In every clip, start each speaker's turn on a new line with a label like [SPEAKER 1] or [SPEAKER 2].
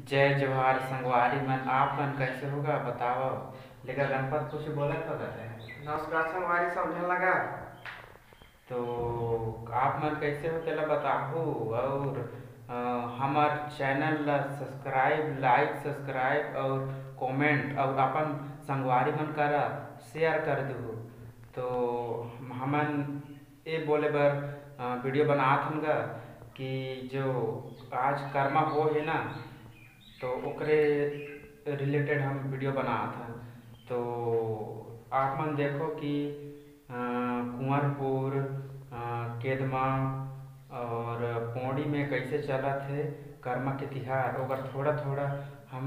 [SPEAKER 1] जय जवाहर संगवारी मन आप मन कैसे होगा बताओ। लेकिन गणपत कुछ बोला तो कहते हैं।
[SPEAKER 2] नमस्कार संगवारी समझने लगा।
[SPEAKER 1] तो आप मन कैसे हो तेला बताहू और हमार चैनल ला सब्सक्राइब लाइक सब्सक्राइब और कमेंट और अपन संगवारी मन करा शेयर कर दू। तो हमन ये बोले बर वीडियो बनात हन कि जो आज कर्मा हो है ना तो ओकरे रिलेटेड हम वीडियो बनात था। तो आप मन देखो कि कुंवरपुर केदमा और पौड़ी में कैसे चला थे, कर्मा के तिहार, ओकर थोड़ा थोड़ा हम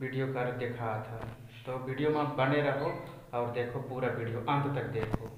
[SPEAKER 1] वीडियो कर दिखा था। तो वीडियो में बने रहो और देखो पूरा वीडियो, अंत तक देखो।